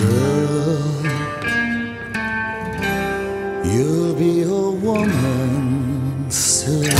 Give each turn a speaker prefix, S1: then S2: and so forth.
S1: Girl, you'll be a woman soon.